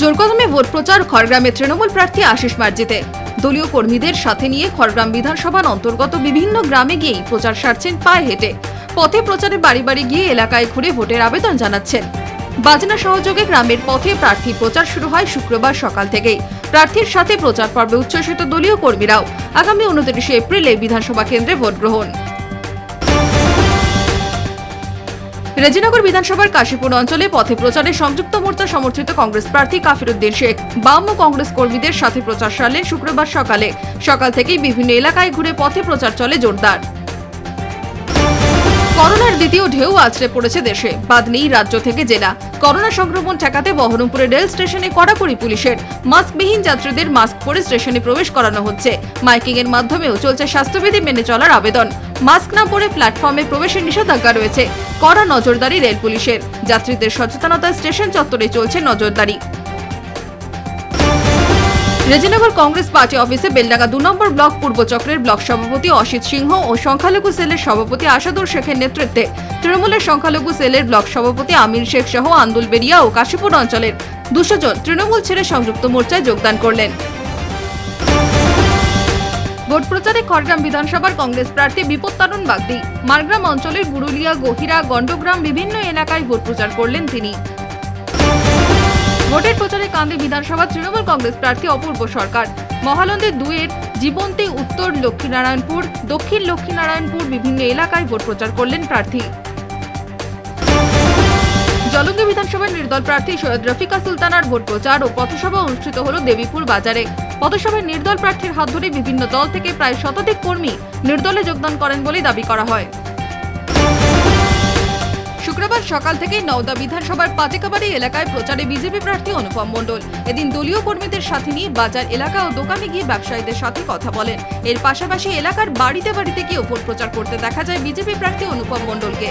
জোরকদমে vote প্রচার খড়গ্রামে তৃণমূল প্রার্থী আশিস মার্জিতে। দলীয় কর্মীদের সাথে নিয়ে খড়গ্রাম বিধানসভার অন্তর্গত বিভিন্ন গ্রামে গিয়েই প্রচার সারছেন পায়ে হেঁটে। পথে প্রচারে বাড়ি বাড়ি গিয়ে এলাকায় ঘুরে ভোটের আবেদন জানাচ্ছেন। বাজনা সহযোগে গ্রামের পথে প্রার্থী প্রচার শুরু হয় শুক্রবার সকাল থেকেই। প্রার্থীর সাথে প্রচার পর্বে উচ্ছ্বসিত দলীয় কর্মীরাও আগামী উনত্রিশে এপ্রিলে বিধানসভা কেন্দ্রে ভোট গ্রহণ। রেজিনগর বিধানসভার কাশীপুর অঞ্চলে পথে প্রচারে সংযুক্ত মোর্চা সমর্থিত কংগ্রেস প্রার্থী কাফিরুদ্দিন শেখ। বাম ও কংগ্রেস কর্মীদের সাথে প্রচার সারলেন শুক্রবার সকালে। সকাল থেকেই বিভিন্ন এলাকায় ঘুরে পথে প্রচার চলে জোরদার। করোনার দ্বিতীয় ঢেউ আছড়ে পড়েছে দেশে। বাদ নেই রাজ্য থেকে জেলা। করোনা সংক্রমণ ঠেকাতে বহরমপুরের রেল স্টেশনে কড়াকড়ি পুলিশের। মাস্কবিহীন যাত্রীদের মাস্ক পরে স্টেশনে প্রবেশ করানো হচ্ছে। মাইকিং এর মাধ্যমেও চলছে স্বাস্থ্যবিধি মেনে চলার আবেদন। মাস্ক না পরে প্ল্যাটফর্মে প্রবেশের নিষেধাজ্ঞা রয়েছে। কড়া নজরদারি রেল পুলিশের। যাত্রীদের সচেতনতায় স্টেশন চত্বরে চলছে নজরদারি। রেজিনগর কংগ্রেস পার্টি অফিসে বেলডাঙ্গা দু নম্বর ব্লক পূর্ব চক্রের ব্লক সভাপতি অসিত সিংহ ও সংখ্যালঘু সেলের সভাপতি আসাদুর শেখের নেতৃত্বে তৃণমূলের সংখ্যালঘু সেলের ব্লক সভাপতি আমির শেখ সহ আন্দুলবেরিয়া ও কাশীপুর অঞ্চলের দুশো জন তৃণমূল ছেড়ে সংযুক্ত মোর্চায় যোগদান করলেন। ভোট প্রচারে খড়গ্রাম বিধানসভার কংগ্রেস প্রার্থী বিপদ তারুণ বাগদি। মারগ্রাম অঞ্চলের বুরুলিয়া, গহিরা, গণ্ডগ্রাম বিভিন্ন এলাকায় ভোট প্রচার করলেন তিনি। ভোটের প্রচারে কান্দি বিধানসভা তৃণমূল কংগ্রেস প্রার্থী অপূর্ব সরকার। মহালন্দে দুয়ের জীবন্তী উত্তর লক্ষ্মীনারায়ণপুর, দক্ষিণ লক্ষ্মীনারায়ণপুর বিভিন্ন এলাকায় ভোট প্রচার করলেন প্রার্থী। জলঙ্গি বিধানসভার নির্দল প্রার্থী সৈয়দ রফিকা সুলতানার ভোট প্রচার ও পথসভা অনুষ্ঠিত হল দেবীপুর বাজারে। পথসভায় নির্দল প্রার্থীর হাত ধরে বিভিন্ন দল থেকে প্রায় শতাধিক কর্মী নির্দলে যোগদান করেন বলে দাবি করা হয়। শুক্রবার সকাল থেকেই নওদা বিধানসভার পাতিকাবাড়ি এলাকায় প্রচারে বিজেপি প্রার্থী অনুপম মণ্ডল। এদিন দলীয় কর্মীদের সাথে নিয়ে বাজার, এলাকা ও দোকানে গিয়ে ব্যবসায়ীদের সাথে কথা বলেন। এর পাশাপাশি এলাকার বাড়িতে বাড়িতে গিয়েও ভোট প্রচার করতে দেখা যায় বিজেপি প্রার্থী অনুপম মণ্ডলকে।